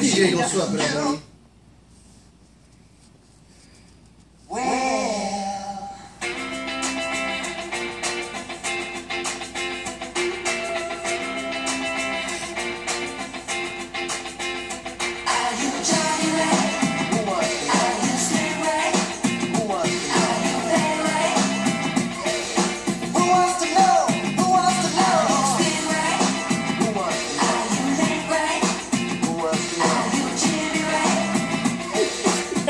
DJ Joshua, pero...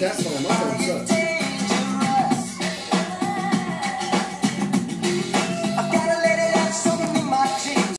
that song. My song sucks.